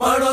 पढ़ो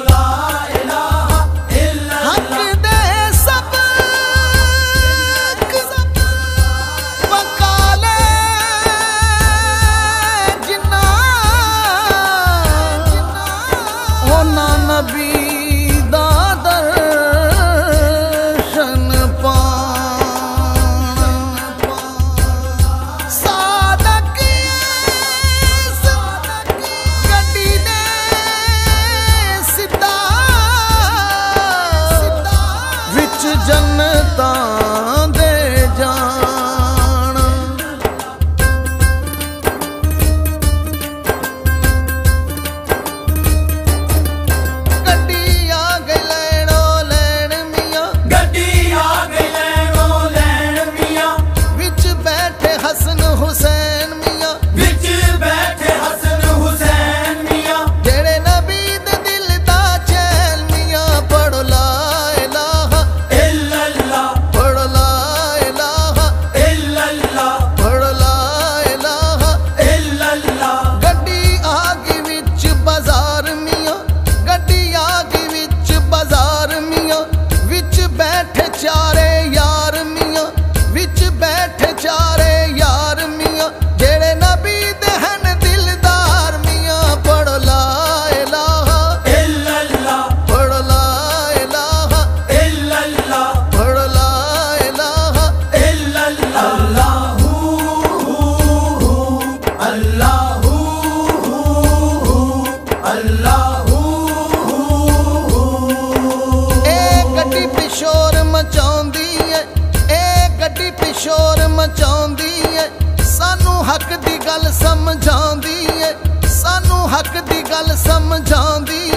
ਸਮਝਾਉਂਦੀ ਏ। ਸਾਨੂੰ ਹੱਕ ਦੀ ਗੱਲ ਸਮਝਾਉਂਦੀ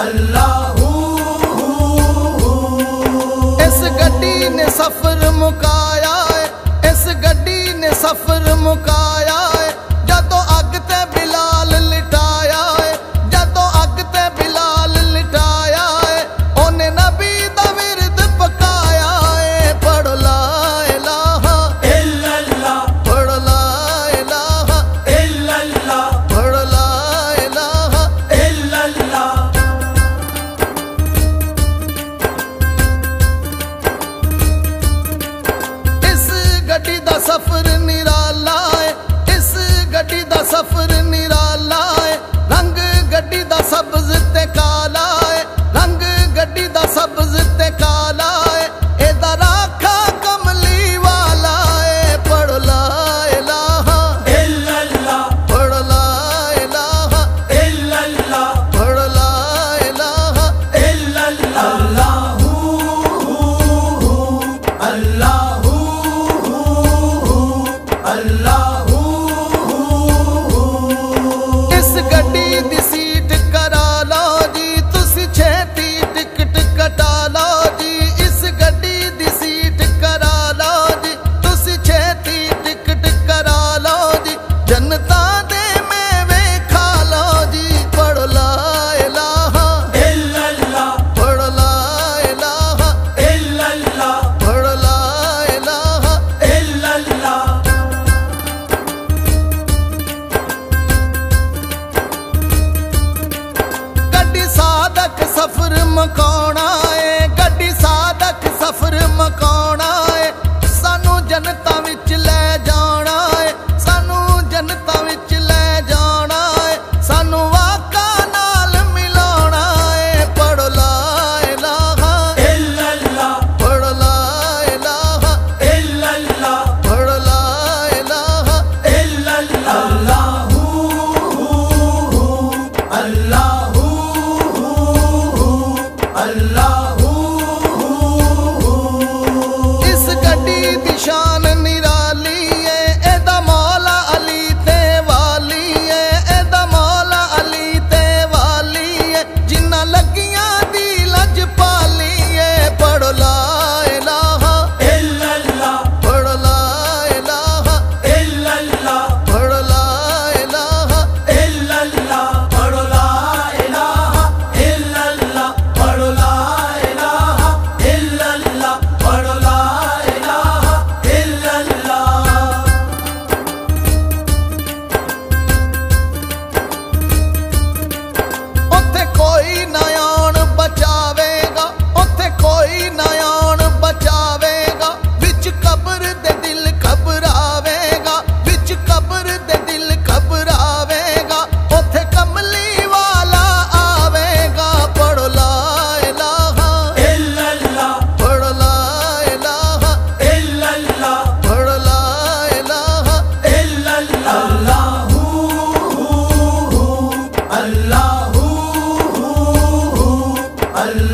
ਅੱਲਾਹ ਇਸ ਗੱਡੀ ਨੇ ਸਫ਼ਰ ਮੁਕਾਇਆ ਇਸ ਗੱਡੀ ਨੇ ਸਫ਼ਰ ਮੁਕਾਇਆ suffering. Allah Allah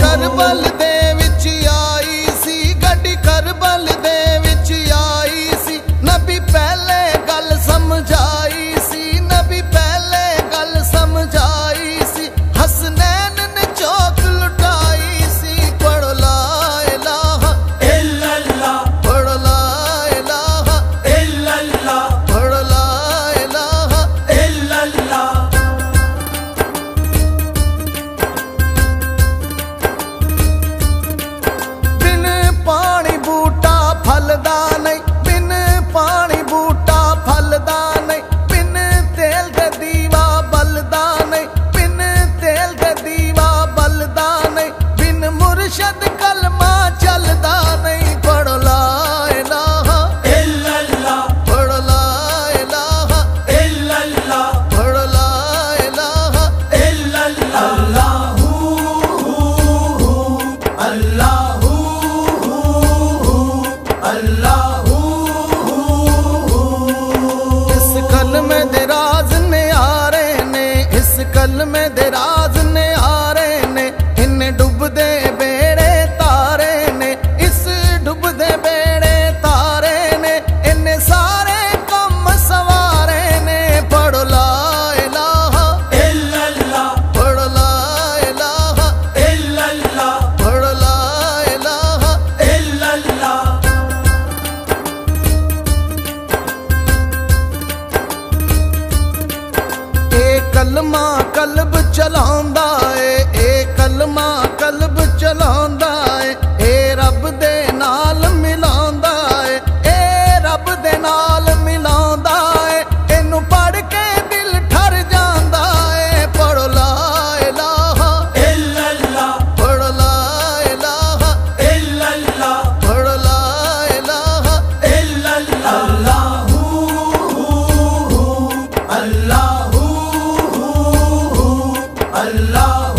कर बल love.